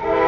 Bye.